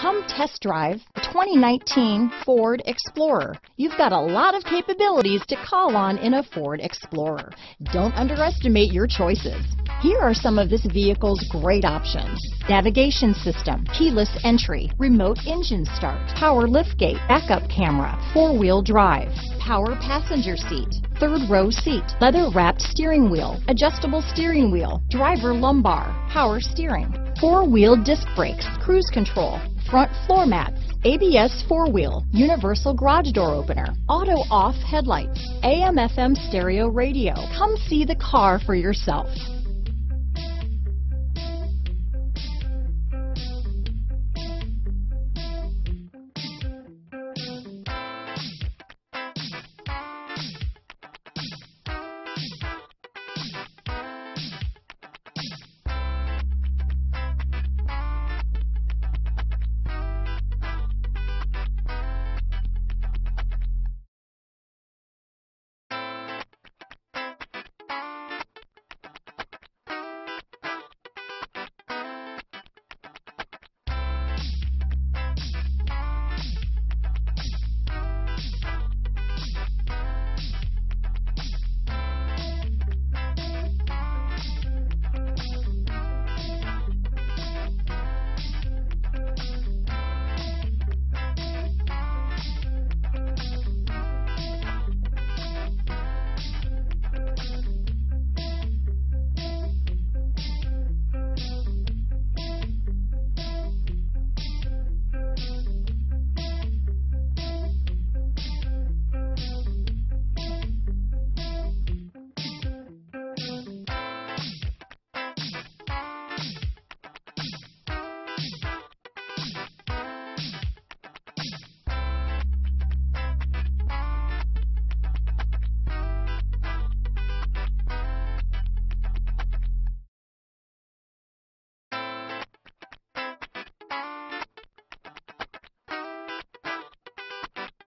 Come test drive 2019 Ford Explorer. You've got a lot of capabilities to call on in a Ford Explorer. Don't underestimate your choices. Here are some of this vehicle's great options. Navigation system, keyless entry, remote engine start, power liftgate, backup camera, four-wheel drive, power passenger seat, third row seat, leather wrapped steering wheel, adjustable steering wheel, driver lumbar, power steering, four-wheel disc brakes, cruise control, front floor mats, ABS four-wheel, universal garage door opener, auto-off headlights, AM FM stereo radio. Come see the car for yourself.